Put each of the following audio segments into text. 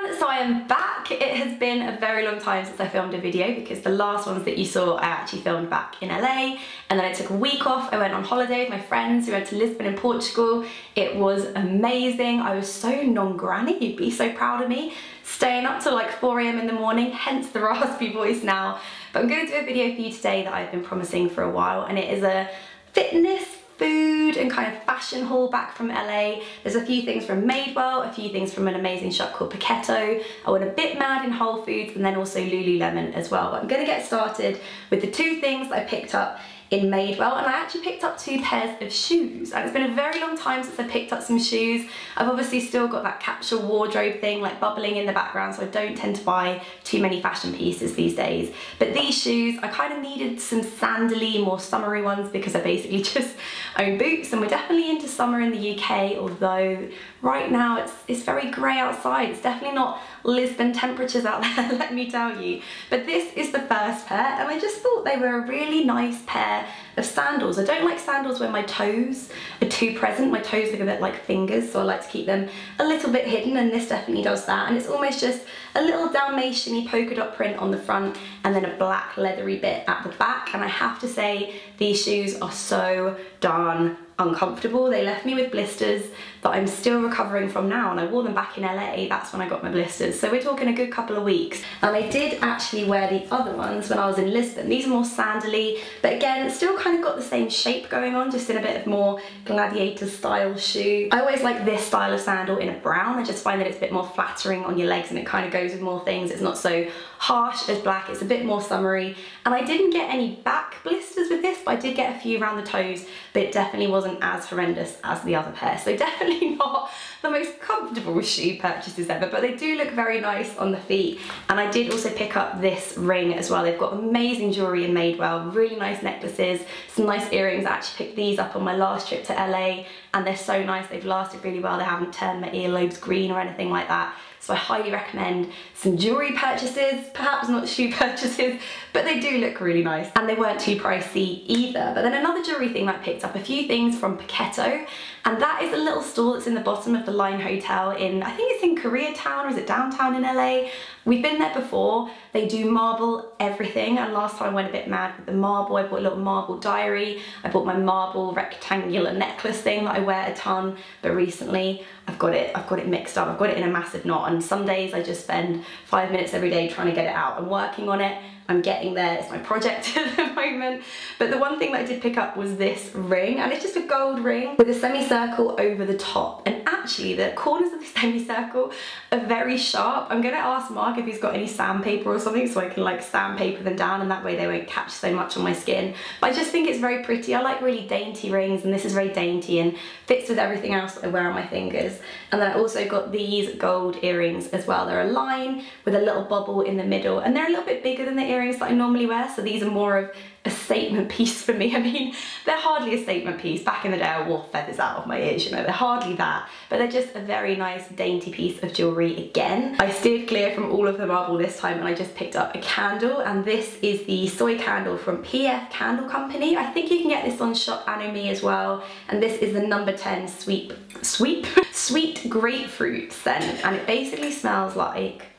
everyone, so I am back. It has been a very long time since I filmed a video because the last ones that you saw I actually filmed back in LA and then I took a week off. I went on holiday with my friends. We went to Lisbon in Portugal. It was amazing. I was so non-granny, you'd be so proud of me. Staying up till like 4am in the morning, hence the raspy voice now. But I'm gonna do a video for you today that I've been promising for a while and it is a fitness food and kind of fashion haul back from LA. There's a few things from Madewell, a few things from an amazing shop called Poketo. I went a bit mad in Whole Foods and then also Lululemon as well. But I'm gonna get started with the two things I picked up in Madewell and I actually picked up two pairs of shoes. And it's been a very long time since I picked up some shoes. I've obviously still got that capsule wardrobe thing like bubbling in the background so I don't tend to buy too many fashion pieces these days. But these shoes I kind of needed some sandally more summery ones because I basically just own boots and we're definitely into summer in the UK although right now it's, it's very grey outside. It's definitely not Lisbon temperatures out there let me tell you. But this is the first pair and I just thought they were a really nice pair of sandals. I don't like sandals where my toes are too present. My toes look a bit like fingers, so I like to keep them a little bit hidden, and this definitely does that. And it's almost just a little Dalmatian polka dot print on the front, and then a black leathery bit at the back. And I have to say, these shoes are so darn uncomfortable. They left me with blisters that I'm still recovering from now and I wore them back in LA, that's when I got my blisters. So we're talking a good couple of weeks. And I did actually wear the other ones when I was in Lisbon. These are more sandally, but again, still kind of got the same shape going on, just in a bit of more gladiator style shoe. I always like this style of sandal in a brown. I just find that it's a bit more flattering on your legs and it kind of goes with more things. It's not so harsh as black, it's a bit more summery. And I didn't get any back blisters with this, but I did get a few around the toes, but it definitely wasn't as horrendous as the other pair. So definitely not the most comfortable shoe purchases ever, but they do look very nice on the feet. And I did also pick up this ring as well. They've got amazing jewelry in Madewell, really nice necklaces, some nice earrings. I actually picked these up on my last trip to LA and they're so nice. They've lasted really well. They haven't turned my earlobes green or anything like that. So I highly recommend some jewelry purchases, perhaps not shoe purchases, but they do look really nice. And they weren't too pricey either. But then another jewelry thing that I picked up, a few things from Poketo, and that is a little store that's in the bottom of the Line Hotel in, I think it's in Koreatown or is it downtown in LA? We've been there before. They do marble everything and last time I went a bit mad with the marble. I bought a little marble diary. I bought my marble rectangular necklace thing that I wear a ton but recently I've got it I've got it mixed up. I've got it in a massive knot and some days I just spend five minutes every day trying to get it out. I'm working on it I'm getting there, it's my project at the moment. But the one thing that I did pick up was this ring, and it's just a gold ring with a semicircle over the top. And actually the corners of the semicircle are very sharp. I'm gonna ask Mark if he's got any sandpaper or something so I can like sandpaper them down and that way they won't catch so much on my skin. But I just think it's very pretty. I like really dainty rings and this is very dainty and fits with everything else that I wear on my fingers. And then I also got these gold earrings as well. They're a line with a little bubble in the middle and they're a little bit bigger than the earrings earrings that I normally wear, so these are more of a statement piece for me. I mean, they're hardly a statement piece. Back in the day, I wore feathers out of my ears, you know, they're hardly that, but they're just a very nice, dainty piece of jewelry again. I steered clear from all of the marble this time and I just picked up a candle, and this is the soy candle from PF Candle Company. I think you can get this on Shop Anomi as well, and this is the number 10 sweep, sweep? sweet grapefruit scent, and it basically smells like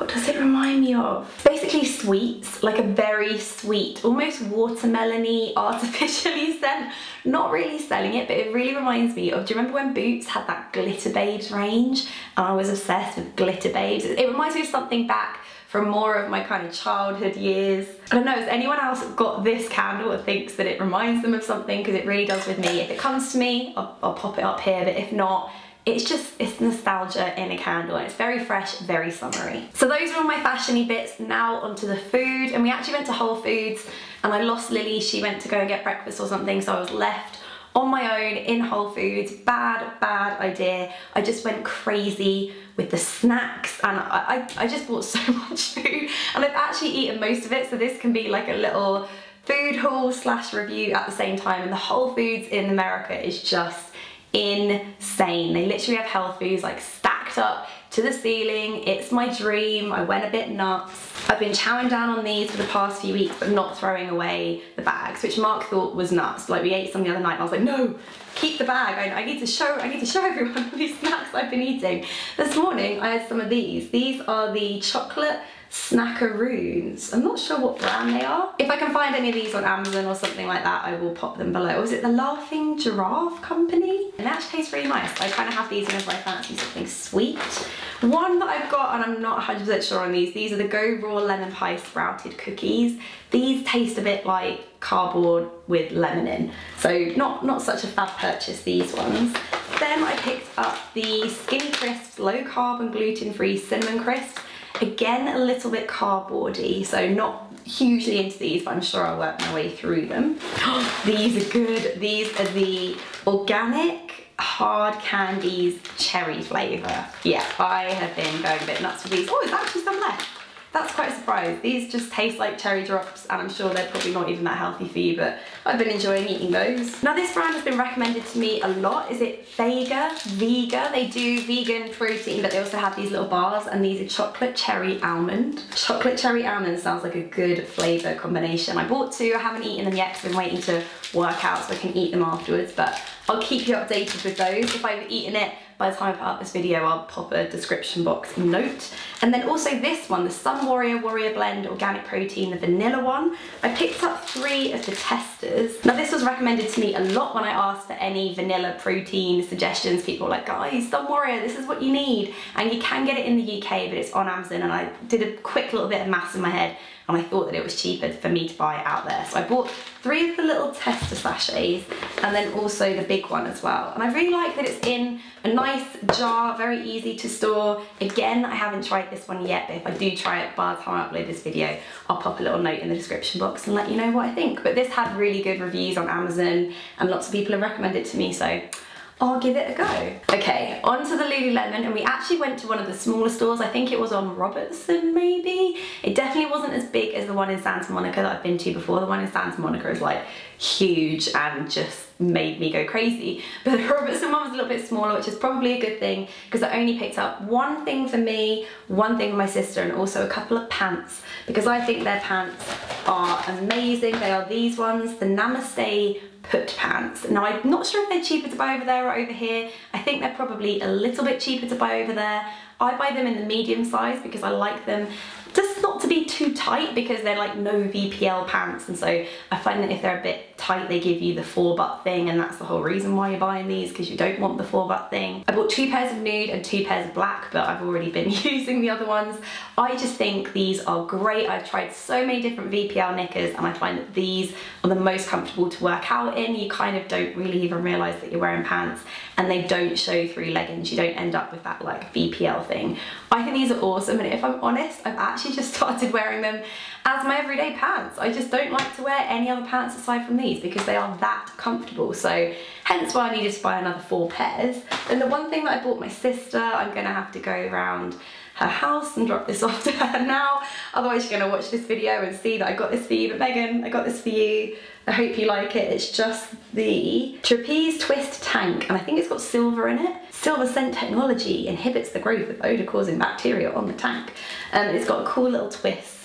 what does it remind me of? Basically sweets, like a very sweet, almost watermelony, artificially scent. Not really selling it, but it really reminds me of, do you remember when Boots had that Glitter Babes range? And I was obsessed with Glitter Babes. It reminds me of something back from more of my kind of childhood years. I don't know, has anyone else got this candle or thinks that it reminds them of something? Because it really does with me. If it comes to me, I'll, I'll pop it up here, but if not, it's just, it's nostalgia in a candle and it's very fresh, very summery. So those are all my fashiony bits, now onto the food. And we actually went to Whole Foods and I lost Lily, she went to go and get breakfast or something, so I was left on my own in Whole Foods. Bad, bad idea. I just went crazy with the snacks and I, I, I just bought so much food and I've actually eaten most of it, so this can be like a little food haul slash review at the same time and the Whole Foods in America is just insane. They literally have health foods like stacked up to the ceiling. It's my dream. I went a bit nuts. I've been chowing down on these for the past few weeks, but not throwing away the bags, which Mark thought was nuts. Like we ate some the other night and I was like, no, keep the bag. I, I need to show, I need to show everyone these snacks I've been eating. This morning I had some of these. These are the chocolate snackaroons. I'm not sure what brand they are. If I can find any of these on Amazon or something like that, I will pop them below. Was it the Laughing Giraffe Company? And they actually taste really nice. I kind of have these whenever I fancy something sweet. One that I've got, and I'm not 100% sure on these, these are the Go Raw Lemon Pie Sprouted Cookies. These taste a bit like cardboard with lemon in. So not, not such a fab purchase, these ones. Then I picked up the Skinny Crisps Low Carb and Gluten Free Cinnamon Crisps. Again, a little bit cardboardy, so not hugely into these, but I'm sure I'll work my way through them. these are good. These are the organic hard candies cherry flavour. Yeah, I have been going a bit nuts with these. Oh, there's actually some left. That's quite a surprise. These just taste like cherry drops and I'm sure they're probably not even that healthy for you, but I've been enjoying eating those. Now this brand has been recommended to me a lot. Is it Vega? Vega. They do vegan protein, but they also have these little bars and these are chocolate cherry almond. Chocolate cherry almond sounds like a good flavour combination. I bought two, I haven't eaten them yet because been waiting to work out so I can eat them afterwards, but I'll keep you updated with those. If I've eaten it, by the time I put up this video, I'll pop a description box note. And then also this one, the Sun Warrior Warrior Blend Organic Protein, the vanilla one. I picked up three of the testers. Now this was recommended to me a lot when I asked for any vanilla protein suggestions. People were like, guys, Sun Warrior, this is what you need. And you can get it in the UK, but it's on Amazon. And I did a quick little bit of maths in my head and I thought that it was cheaper for me to buy out there. So I bought three of the little tester sachets and then also the big one as well. And I really like that it's in a nice jar, very easy to store. Again, I haven't tried this one yet, but if I do try it by the time I upload this video, I'll pop a little note in the description box and let you know what I think. But this had really good reviews on Amazon and lots of people have recommended it to me, so I'll give it a go. Okay, on to the Lululemon, and we actually went to one of the smaller stores. I think it was on Robertson, maybe? It definitely wasn't as big as the one in Santa Monica that I've been to before. The one in Santa Monica is like huge and just made me go crazy. But the Robertson one was a little bit smaller, which is probably a good thing because I only picked up one thing for me, one thing for my sister, and also a couple of pants because I think their pants are amazing. They are these ones, the Namaste put pants. Now I'm not sure if they're cheaper to buy over there or over here. I think they're probably a little bit cheaper to buy over there. I buy them in the medium size because I like them just not to be too tight because they're like no VPL pants and so I find that if they're a bit tight they give you the four butt thing and that's the whole reason why you're buying these because you don't want the four butt thing. I bought two pairs of nude and two pairs of black but I've already been using the other ones. I just think these are great. I've tried so many different VPL knickers and I find that these are the most comfortable to work out in. You kind of don't really even realise that you're wearing pants and they don't show through leggings. You don't end up with that like VPL thing. I think these are awesome and if I'm honest I've actually just started wearing them as my everyday pants. I just don't like to wear any other pants aside from these because they are that comfortable. So hence why I needed to buy another four pairs. And the one thing that I bought my sister, I'm gonna have to go around her house and drop this off to her now. Otherwise she's gonna watch this video and see that I got this for you. But Megan, I got this for you. I hope you like it. It's just the Trapeze Twist Tank and I think it's got silver in it. Silver scent technology inhibits the growth of odor causing bacteria on the tank. Um, it's got a cool little twist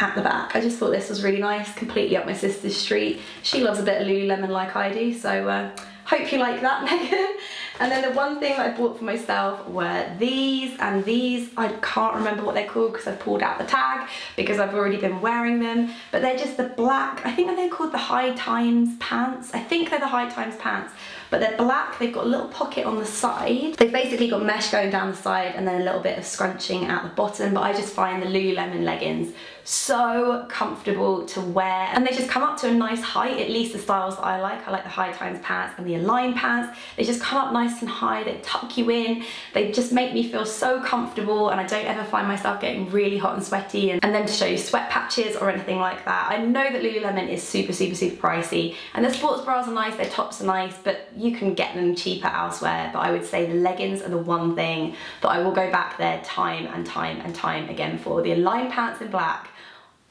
at the back. I just thought this was really nice, completely up my sister's street. She loves a bit of Lululemon like I do, so uh, hope you like that, Megan. And then the one thing I bought for myself were these and these. I can't remember what they're called because I've pulled out the tag because I've already been wearing them. But they're just the black, I think they're called the High Times pants. I think they're the High Times pants but they're black, they've got a little pocket on the side. They've basically got mesh going down the side and then a little bit of scrunching at the bottom, but I just find the Lululemon leggings so comfortable to wear and they just come up to a nice height, at least the styles that I like. I like the high times pants and the align pants. They just come up nice and high, they tuck you in, they just make me feel so comfortable and I don't ever find myself getting really hot and sweaty and, and then to show you sweat patches or anything like that. I know that Lululemon is super, super, super pricey and their sports bras are nice, their tops are nice, but you can get them cheaper elsewhere. But I would say the leggings are the one thing that I will go back there time and time and time again for. The align pants in black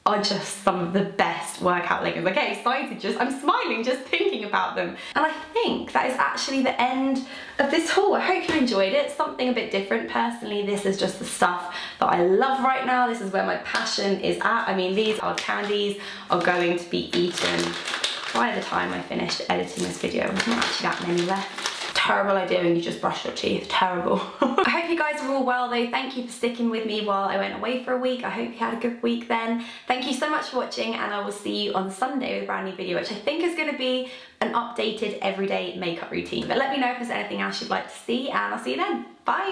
are just some of the best workout leggings. I get excited just, I'm smiling just thinking about them. And I think that is actually the end of this haul. I hope you enjoyed it. Something a bit different. Personally, this is just the stuff that I love right now. This is where my passion is at. I mean, these are candies are going to be eaten by the time I finished editing this video. There's not actually that many left terrible idea when you just brush your teeth. Terrible. I hope you guys are all well though. Thank you for sticking with me while I went away for a week. I hope you had a good week then. Thank you so much for watching and I will see you on Sunday with a brand new video which I think is going to be an updated everyday makeup routine. But let me know if there's anything else you'd like to see and I'll see you then. Bye!